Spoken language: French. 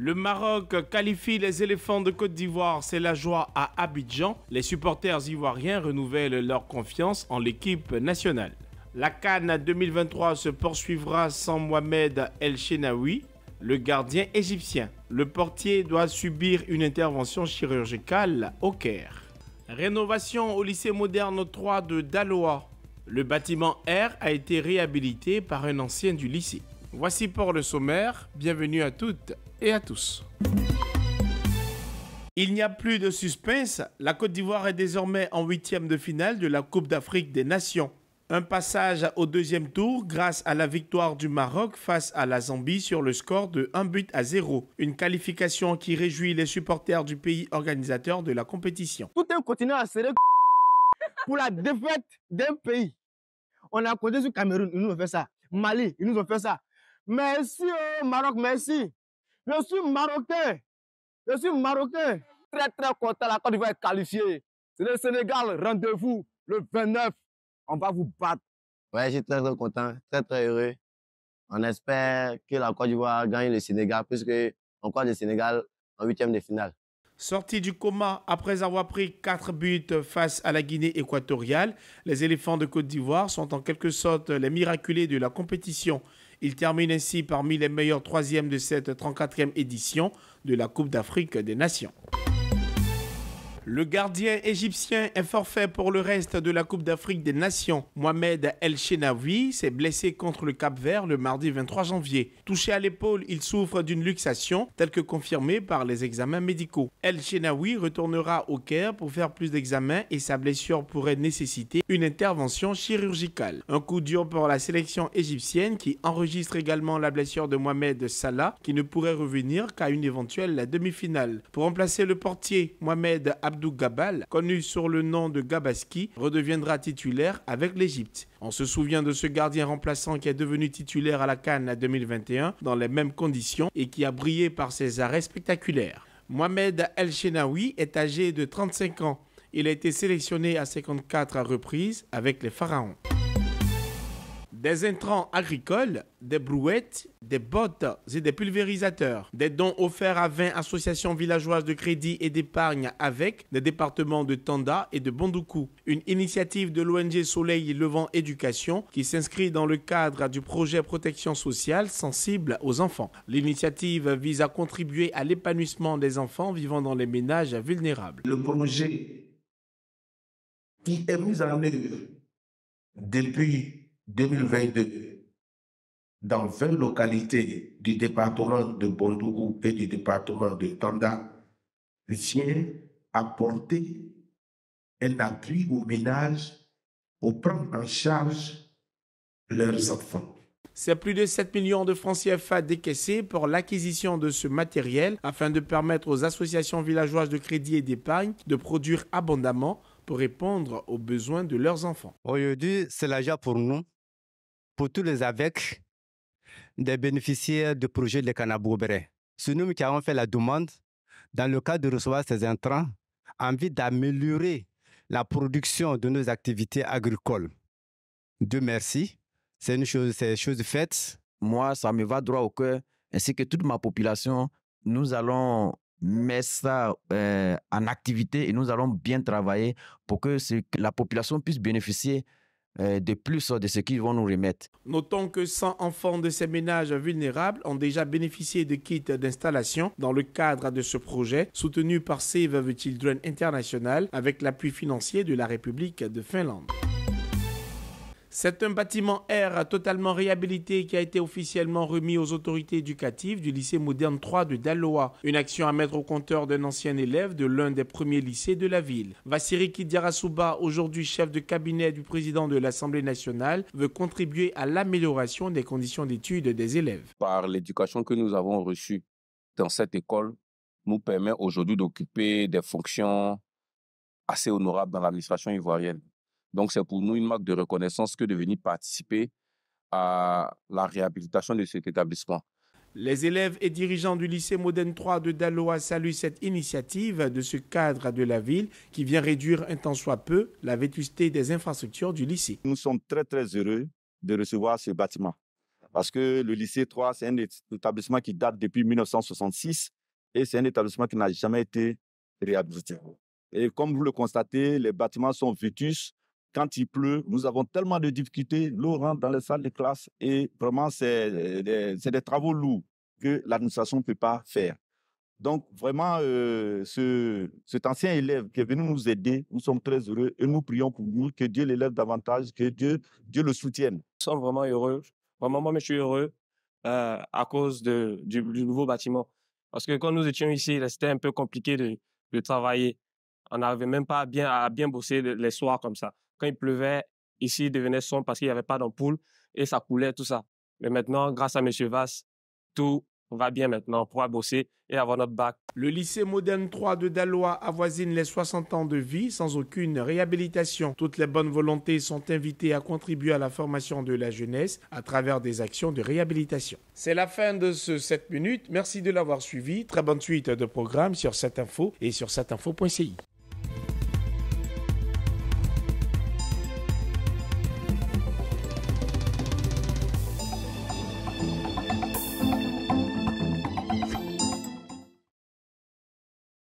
Le Maroc qualifie les éléphants de Côte d'Ivoire, c'est la joie à Abidjan. Les supporters ivoiriens renouvellent leur confiance en l'équipe nationale. La Cannes 2023 se poursuivra sans Mohamed El Chenaoui, le gardien égyptien. Le portier doit subir une intervention chirurgicale au Caire. Rénovation au lycée moderne 3 de Daloa. Le bâtiment R a été réhabilité par un ancien du lycée. Voici pour le sommaire. Bienvenue à toutes et à tous. Il n'y a plus de suspense. La Côte d'Ivoire est désormais en huitième de finale de la Coupe d'Afrique des Nations. Un passage au deuxième tour grâce à la victoire du Maroc face à la Zambie sur le score de 1 but à 0. Une qualification qui réjouit les supporters du pays organisateur de la compétition. Tout un continent a serré pour la défaite d'un pays. On a compté sur Cameroun, ils nous ont fait ça. Mali, ils nous ont fait ça. Merci au Maroc, merci. Je suis marocain. Je suis marocain. Très, très content. La Côte d'Ivoire est qualifiée. C'est le Sénégal. Rendez-vous le 29. On va vous battre. Ouais, je suis très, très content. Très, très heureux. On espère que la Côte d'Ivoire gagne le Sénégal puisque on croit le Sénégal en huitième de finale. Sorti du coma après avoir pris 4 buts face à la Guinée équatoriale, les éléphants de Côte d'Ivoire sont en quelque sorte les miraculés de la compétition. Il termine ainsi parmi les meilleurs troisièmes de cette 34e édition de la Coupe d'Afrique des Nations. Le gardien égyptien est forfait pour le reste de la Coupe d'Afrique des Nations. Mohamed El Chenaoui s'est blessé contre le Cap Vert le mardi 23 janvier. Touché à l'épaule, il souffre d'une luxation, telle que confirmée par les examens médicaux. El Chenaoui retournera au Caire pour faire plus d'examens et sa blessure pourrait nécessiter une intervention chirurgicale. Un coup dur pour la sélection égyptienne qui enregistre également la blessure de Mohamed Salah qui ne pourrait revenir qu'à une éventuelle demi-finale. Pour remplacer le portier, Mohamed Abdel Abdou Gabal, connu sur le nom de Gabaski, redeviendra titulaire avec l'Égypte. On se souvient de ce gardien remplaçant qui est devenu titulaire à la Cannes 2021 dans les mêmes conditions et qui a brillé par ses arrêts spectaculaires. Mohamed El Chenaoui est âgé de 35 ans. Il a été sélectionné à 54 reprises avec les Pharaons des intrants agricoles, des brouettes, des bottes et des pulvérisateurs, des dons offerts à 20 associations villageoises de crédit et d'épargne avec des départements de Tanda et de Bondoukou. Une initiative de l'ONG Soleil Levant Éducation qui s'inscrit dans le cadre du projet protection sociale sensible aux enfants. L'initiative vise à contribuer à l'épanouissement des enfants vivant dans les ménages vulnérables. Le projet qui est mis en œuvre depuis 2022 dans 20 localités du département de Bondougou et du département de Tanda vient apporter un appui aux ménages pour prendre en charge leurs enfants. C'est plus de 7 millions de francs CFA décaissés pour l'acquisition de ce matériel afin de permettre aux associations villageoises de crédit et d'épargne de produire abondamment pour répondre aux besoins de leurs enfants. Aujourd'hui, c'est l'argent pour nous pour tous les avec des bénéficiaires du projet de Canabobéré. C'est nous qui avons fait la demande dans le cadre de recevoir ces intrants en vue d'améliorer la production de nos activités agricoles. Dieu merci, c'est une chose, c'est chose faite. Moi, ça me va droit au cœur, ainsi que toute ma population. Nous allons mettre ça euh, en activité et nous allons bien travailler pour que la population puisse bénéficier de plus de ce qu'ils vont nous remettre. Notons que 100 enfants de ces ménages vulnérables ont déjà bénéficié de kits d'installation dans le cadre de ce projet soutenu par Save the Children International avec l'appui financier de la République de Finlande. C'est un bâtiment R totalement réhabilité qui a été officiellement remis aux autorités éducatives du lycée moderne 3 de Daloa. Une action à mettre au compteur d'un ancien élève de l'un des premiers lycées de la ville. Vassiri Kidiarasuba, aujourd'hui chef de cabinet du président de l'Assemblée nationale, veut contribuer à l'amélioration des conditions d'études des élèves. Par l'éducation que nous avons reçue dans cette école, nous permet aujourd'hui d'occuper des fonctions assez honorables dans l'administration ivoirienne. Donc, c'est pour nous une marque de reconnaissance que de venir participer à la réhabilitation de cet établissement. Les élèves et dirigeants du lycée Modène 3 de Daloa saluent cette initiative de ce cadre de la ville qui vient réduire un tant soit peu la vétusté des infrastructures du lycée. Nous sommes très très heureux de recevoir ce bâtiment Parce que le lycée 3, c'est un établissement qui date depuis 1966 et c'est un établissement qui n'a jamais été réhabilité. Et comme vous le constatez, les bâtiments sont vétus. Quand il pleut, nous avons tellement de difficultés. L'eau rentre dans les salles de classe et vraiment, c'est des, c'est des travaux lourds que l'administration ne peut pas faire. Donc, vraiment, euh, ce, cet ancien élève qui est venu nous aider, nous sommes très heureux et nous prions pour lui, que Dieu l'élève davantage, que Dieu, Dieu le soutienne. Nous sommes vraiment heureux. Vraiment, moi, je suis heureux euh, à cause du, du nouveau bâtiment. Parce que quand nous étions ici, c'était un peu compliqué de, de travailler. On n'arrivait même pas à bien, à bien bosser le- les soirs comme ça. Quand il pleuvait, ici, il devenait sombre parce qu'il n'y avait pas d'ampoule et ça coulait, tout ça. Mais maintenant, grâce à M. Vass, tout va bien maintenant. On pourra bosser et avoir notre bac. Le lycée moderne 3 de Dalois avoisine les 60 ans de vie sans aucune réhabilitation. Toutes les bonnes volontés sont invitées à contribuer à la formation de la jeunesse à travers des actions de réhabilitation. C'est la fin de ce 7 minutes. Merci de l'avoir suivi. Très bonne suite de programme sur cette info et sur cetteinfo.ci.